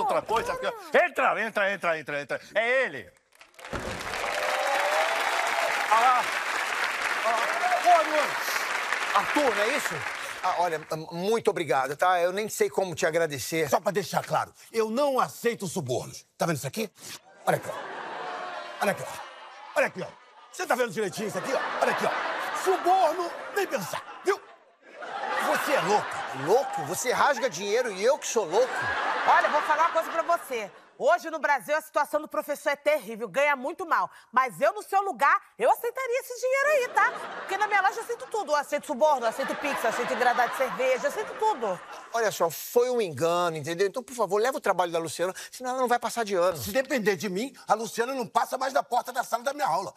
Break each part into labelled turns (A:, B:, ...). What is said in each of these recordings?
A: faço outra coisa. Entra, entra, entra, entra, entra. É ele. Ah lá.
B: Boa noite. Arthur, não é isso? Ah, olha, muito obrigado, tá? Eu nem sei como te agradecer.
C: Só pra deixar claro, eu não aceito subornos. Tá vendo isso aqui? Olha aqui, ó. Olha aqui, ó. Olha aqui, ó. Você tá vendo direitinho isso aqui, ó? Olha aqui, ó. Suborno, nem pensar, viu? Você é louco.
B: Louco? Você rasga dinheiro e eu que sou louco?
D: Olha, vou falar uma coisa pra você. Hoje no Brasil a situação do professor é terrível, ganha muito mal. Mas eu, no seu lugar, eu aceitaria esse dinheiro aí, tá? Porque na minha loja eu aceito tudo. Eu aceito suborno, eu aceito pix, eu aceito engradado de cerveja, eu aceito tudo.
B: Olha só, foi um engano, entendeu? Então, por favor, leva o trabalho da Luciana, senão ela não vai passar de ano.
C: Se depender de mim, a Luciana não passa mais da porta da sala da minha aula.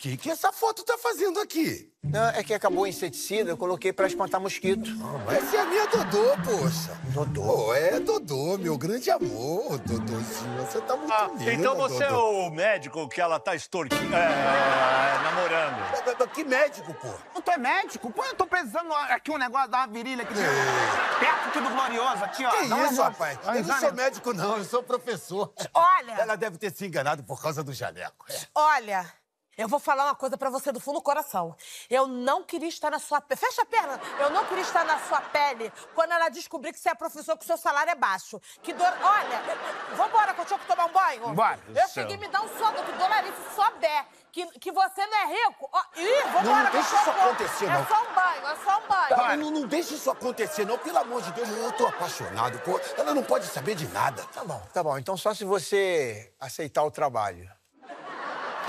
C: O que, que essa foto tá fazendo aqui?
B: Não, é que acabou o inseticida, eu coloquei pra espantar mosquito.
C: Ah, essa é a minha Dodô, poxa.
B: Dodô?
C: Oh, é Dodô, meu grande amor. Dodôzinho, você tá muito
A: Ah,
C: linda,
A: então você é
C: Dodô.
A: o médico que ela tá extorquindo. É, namorando.
C: Mas- mas Que médico, pô?
E: Tu é médico? Pô, eu tô precisando aqui um negócio, dar uma virilha aqui. Perto aqui do Glorioso, aqui, ó.
C: Que
E: Dá
C: isso, rapaz? Eu não sou médico, não. Eu sou professor.
D: Olha.
C: Ela deve ter se enganado por causa do jaleco. É.
D: Olha, eu vou falar uma coisa pra você do fundo do coração. Eu não queria estar na sua pele. Fecha a perna! Eu não queria estar na sua pele quando ela descobrir que você é professor, que o seu salário é baixo. Que dor. Olha, vambora, que eu tinha que tomar um banho.
E: Bora.
D: Eu cheguei me dar um sono, que Dona se souber que, que você não é rico. Ó, ih, vambora,
C: Não, não
D: que eu
C: deixa isso acontecer, não.
D: É só um banho, é só um banho.
C: Não, não, não deixe isso acontecer, não. Pelo amor de Deus, eu tô apaixonado. Pô. Ela não pode saber de nada.
B: Tá bom, tá bom. Então só se você aceitar o trabalho.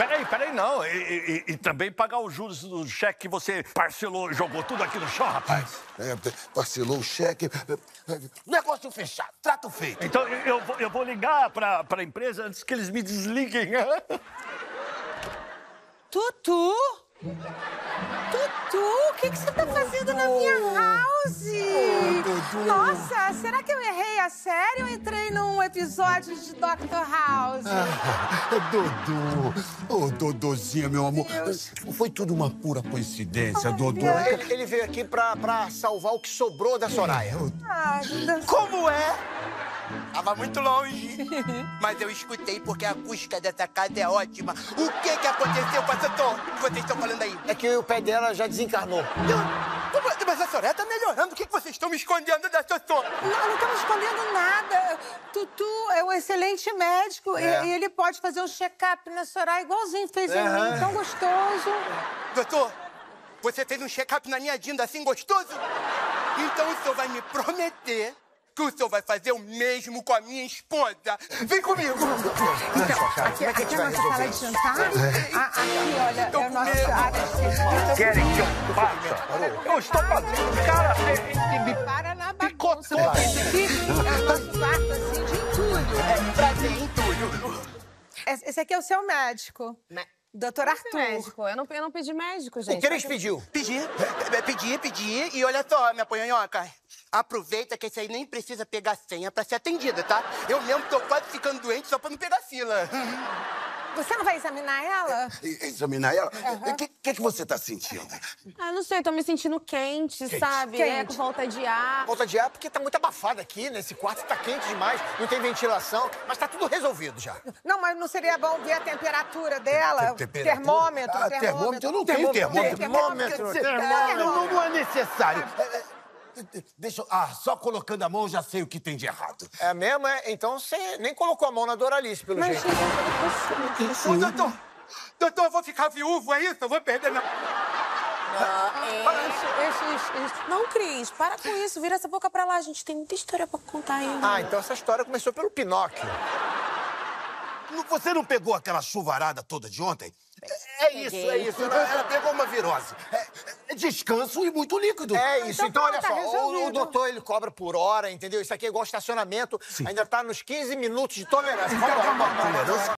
A: Peraí, peraí, não. E, e- e também pagar os juros do cheque que você parcelou e jogou tudo aqui no chão, rapaz.
C: É, parcelou o cheque. Negócio fechado, trato feito.
A: Então eu, eu vou, eu vou ligar pra, pra empresa antes que eles me desliguem.
F: Tutu? Tutu, o que, que você tá fazendo na minha house? Nossa, será que eu errei a série ou entrei num episódio de Dr. House?
C: Dodô, ô Dodôzinha, meu amor. Foi tudo uma pura coincidência, Dodô.
B: Ele, ele veio aqui pra, pra salvar o que sobrou da Soraya.
F: Ah, Deus.
G: Como é? Tava muito longe. Mas eu escutei porque a acústica dessa casa é ótima. O que que aconteceu com essa torre que vocês estão falando aí?
B: É que o pé dela já desencarnou.
G: Eu- Mas a Soraya tá melhorando. O que que vocês estão me escondendo dessa torre?
F: Não, não estamos escondendo nada. Tutu é um excelente médico
B: É.
F: e, e ele pode fazer um check-up na Soraya igualzinho fez em mim, tão gostoso.
G: Doutor, você fez um check-up na minha Dinda assim gostoso? Então o senhor vai me prometer que o senhor vai fazer o mesmo com a minha esposa. Vem comigo.
F: Aqui, aqui é a nossa sala de jantar. Ah, aqui, olha, é a nossa área de.
A: Querem que eu faça? Eu estou fazendo, cara. é- é- me-
F: Para na aqui é o nosso quarto, assim, de entulho.
G: Prazer em tudo.
F: Esse esse aqui é o seu médico, doutor Arthur.
H: Médico, eu não, eu não pedi médico, gente.
B: O que eles pediu?
G: Pedi, é, pedi, pedi. E olha só, minha ponhanhoca. Aproveita que esse aí nem precisa pegar senha pra ser atendida, tá? Eu mesmo tô quase ficando doente só pra não pegar fila.
F: Você não vai examinar ela?
C: E- Examinar ela. O que, que, que você tá sentindo?
H: Ah, não sei, tô me sentindo quente, sabe?
F: Quente.
H: É, com falta de ar.
B: Falta de ar porque tá muito abafado aqui, né? Esse quarto tá quente demais, não tem ventilação, mas tá tudo resolvido já.
F: Não, mas não seria bom ver a temperatura dela?
C: Temperatura?
F: Termômetro,
C: Ah, termômetro? Eu não tenho termômetro.
B: Termômetro,
C: Não, não, não é necessário. É, é, Deixa eu... Ah, só colocando a mão eu já sei o que tem de errado.
B: É mesmo, é? Então você nem colocou a mão na Doralice, pelo
F: Mas,
B: jeito.
G: Ô, doutor, doutor, eu vou ficar viúvo, é isso? Eu vou perder minha...
H: Isso, isso, isso, isso. Não, Cris, para com isso. Vira essa boca pra lá. A gente tem muita história pra contar ainda.
B: Ah, então essa história começou pelo Pinóquio.
C: Não- Você não pegou aquela chuvarada toda de ontem? É, é isso, é isso. Ela, ela pegou uma virose. É, é descanso e muito líquido.
B: É isso, então,
F: então
B: olha
F: tá
B: só, o, doutor ele cobra por hora, entendeu? Isso aqui é igual estacionamento, ainda tá nos 15 minutos de tolerância.
C: Tolerância?